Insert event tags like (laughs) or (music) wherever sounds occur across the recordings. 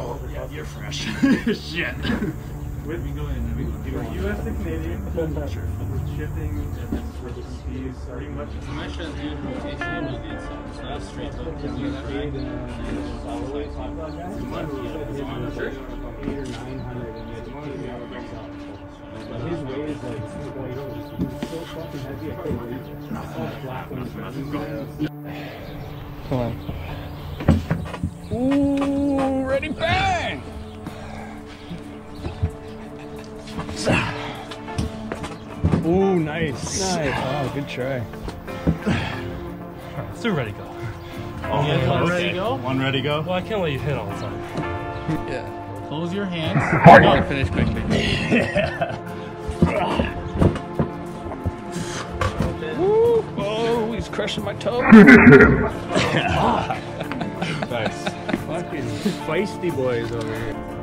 Yeah, you're fresh. Shit. With me going, we do US to Canadian culture. shipping for the fees pretty much. Commercial and rotation on the inside. It's not straight up. Because you have right. Eight or nine hundred, Ooh, nice. Nice. Oh, good try. Still ready to go. Oh, yeah, one ready to go? One ready go? Well, I can't let you hit all the time. Yeah. Close your hands. (laughs) Gotta finish quickly. (laughs) Woo! Oh, he's crushing my toe. (laughs) Nice. Fucking feisty boys over here.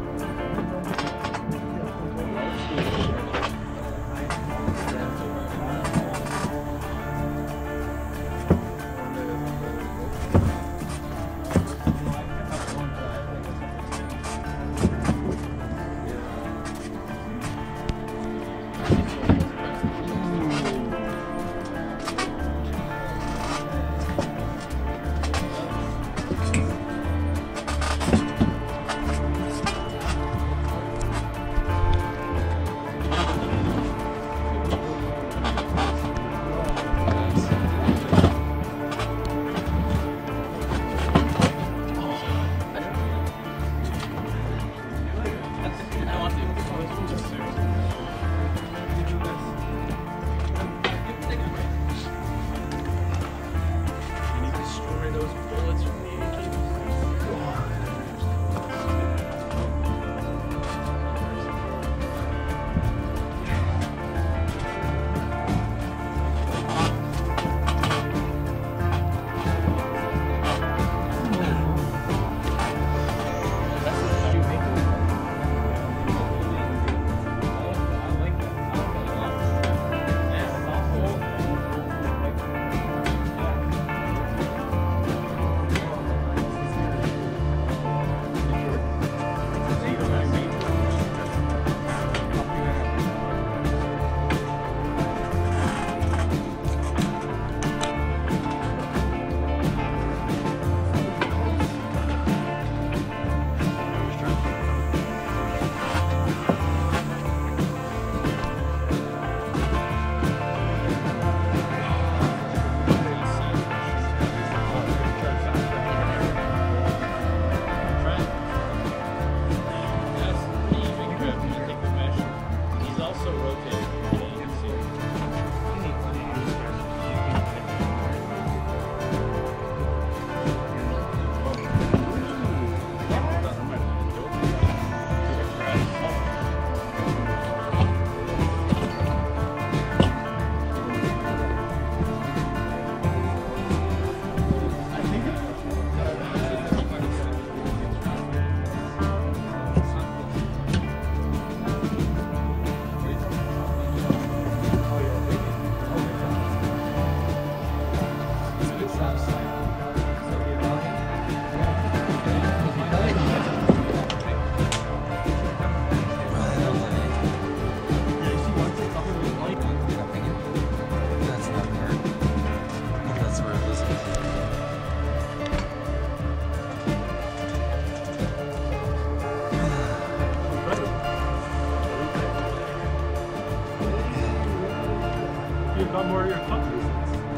You've got more of your cup reasons.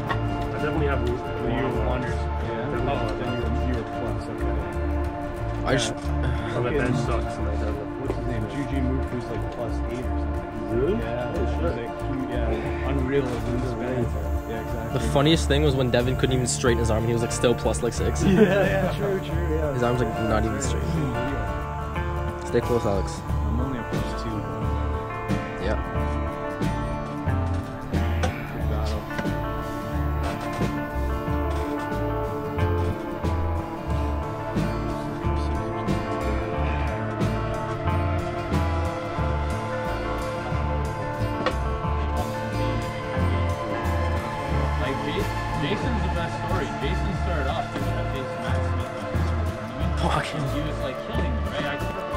I definitely have reasons. The year of wonders. Yeah. Oh, then you were, you were plus, okay. I just. So oh, my bench sucks and I deadlift. What's his name? Juji Muku's like plus eight or something. Really? Yeah, he's like, he, yeah, unreal as in his band. Yeah, exactly. The funniest thing was when Devin couldn't even straighten his arm and he was like still plus like six. (laughs) Yeah, yeah, true, true, yeah. His arm's like not even straight. Stay close, Alex. Jason's the best story. Jason started off doing that face max meet last year, walking. He was like killing me, right? I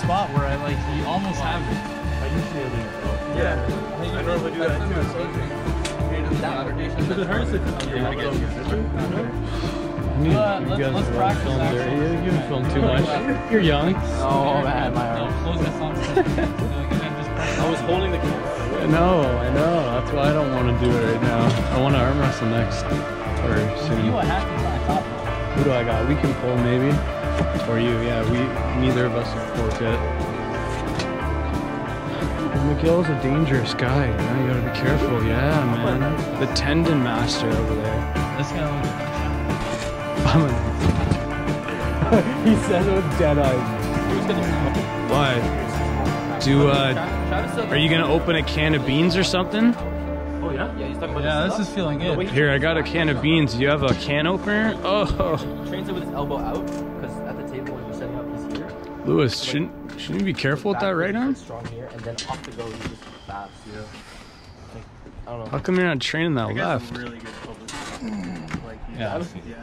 spot where I like you almost have it. I usually leave. Yeah, I normally do that too. Does it hurt? Yeah, I guess You, Uh, you let's- let's practice film actually. there. You, you film too much. (laughs) You're young. Oh man, my No, arm. close this on. (laughs) I was holding the camera. No, I know. That's why I don't want to do it right now. I want to arm wrestle next or soon. You a hack is on top. Who do I got? We can pull maybe. Or you, yeah. We neither of us have pulled yet. Miguel's a dangerous guy. Yeah, you gotta be careful. Yeah, man. The tendon master over there. This guy looks. (laughs) I'm a- he said it with dead eyes. Who's gonna? Why? Do uh, are you gonna open a can of beans or something? Yeah? Yeah, he's talking about Yeah, this is feeling good. Here, I got a can of beans. Do you have a can opener? Oh, trains it with his elbow out because at the table when you're setting up, he's here. Lewis, shouldn't shouldn't you be careful with that right arm? Strong here, and then off the go, he's just fast. Yeah. Like, I don't know. How come you're not training that I left? really good. Like, Yeah. yeah.